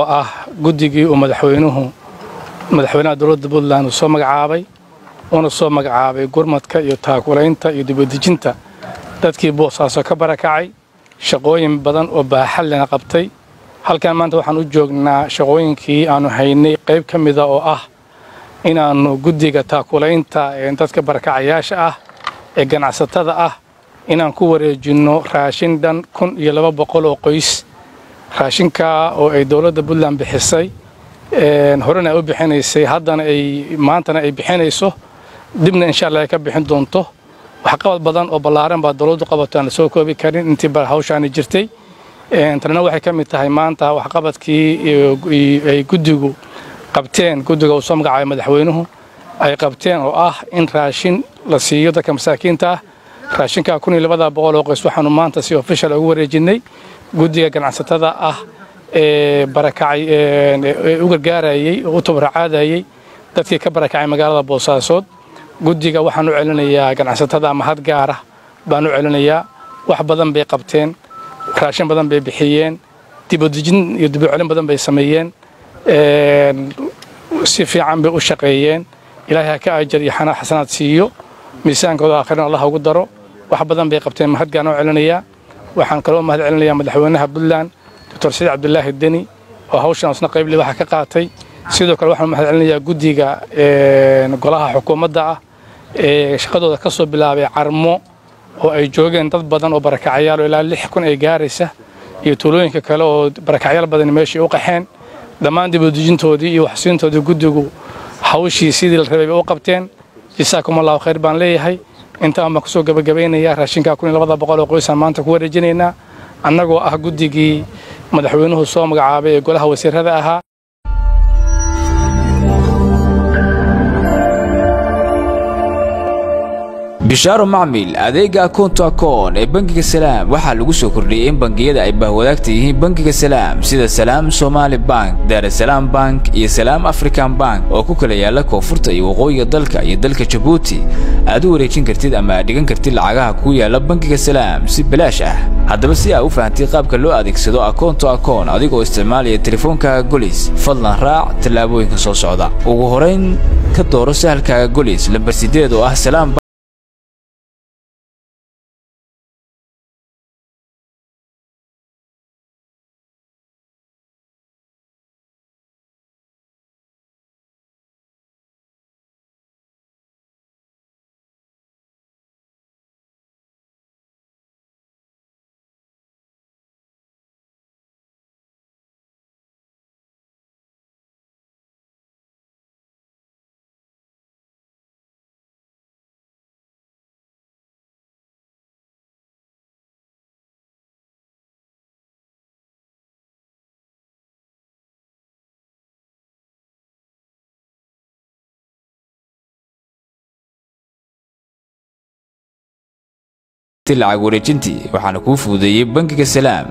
oo ah guddigii uu madaxweynuhu madaxweynaha dowladda puntland uu soo magacaabay uuna soo magacaabay gurmadka iyo taakulaynta iyo dibadejinta dadkii boosaaso ka barakacay shaqooyin badan oo baaxad lena qabtay. Halkan maanta waxaan u joognaa shaqooyinkii aanu haynay qayb ka mida oo ah inaannu guddiga taakulaynta dadka barakacayaasha ah ee ganacsatada ah inaan ku wareejinno raashin dhan kun iyo laba boqol oo qoys raashinkaa oo ay dowladda puntland bixisay horena ay u bixinaysay haddana ay maantana ay bixinayso dibna insha allah ay ka bixin doonto. Waxqabad badan oo ballaaran baa dowladdu qabato aan la koobi karin. Intii hawshaani jirtay tanina waxay ka mid tahay maanta waxqabadkii ay guddigu qabteen guddiga uu soo magacaabay madaxweynuhu ay qabteen oo ah in raashin la siiyo dadka masaakiinta ah. Raashinkaa kun iyo labada boqol oo qoys waxaanu maanta si official ugu wareejinnay guddiga ganacsatada ah ee u gargaarayey oo u tabarracaadayey dadkii ka barakacay magaalada boosaasood. Guddiga waxaan u celinayaa ganacsatada mahad gaara baan u celinayaa. Wax badan bay qabteen raashin badan bay bixiyeen dibadejin iyo dibucelin badan bay sameeyeen. Si fiican bay u shaqeeyeen. Ilaahay ha ka ajar iyo xasanaad siiyo. Miisaankooda aakhirin allah ugu daro. Wax badan bay qabteen mahad gaan u celinayaa waxaan kaloo mahad celinayaa madaxweynaha puntland doctor saciid cabdulaahi deni oo hawshan isna qayb libaxa ka qaatay. Sidoo kale waxaan mahad celinayaa guddiga golaha xukuumadda ah ee shaqadooda ka soo bilaabay carmo oo ay joogeen dad badan oo barakacyaal oo ilaa lix kun ay gaaraysa iyo tuulooyinka kale oo barakacyaal badan meeshii u qaxeen. Dhammaan dibadejintoodii iyo waxsiintoodii guddigu hawshii sidii la rabay bay u qabteen. Jasaakum allahu khayr baan leeyahay intaan baan ku soo gabagabaynayaa raashinkaa kun oo qoysaan maanta ku wareejinaynaa annagoo ah guddigii madaxweynuhu soo magacaabay ee golaha wasiirada ahaa bishaaro macmil adeega akoonto akoon ee bangiga salaam. Waxaa lagu soo kordhiyey in bangiyada ay bahwadaagta yihiin bangiga salaam sida salaam somaali bank daarasalaam bank iyo salaam african bank oo ku kala yaalla koonfurta iyo waqooyiga dalka iyo dalka jabuuti. Aad u wareejin kartid ama aad dhigan kartid lacagaha ku yaalla bangiga salaam si balaash ah. Haddaba si aa u fahamtay qaabka loo adeegsado akoonto akoon adigoo isticmaalaya teleefoonkaaga golis. Fadlan raac tallaabooyinka soo socda. Ugu horayn ka dooro sahalkaaga golis lambar sideed oo ah salaam lacag wareejintii waxaana kuu fududeeyey bangiga salaam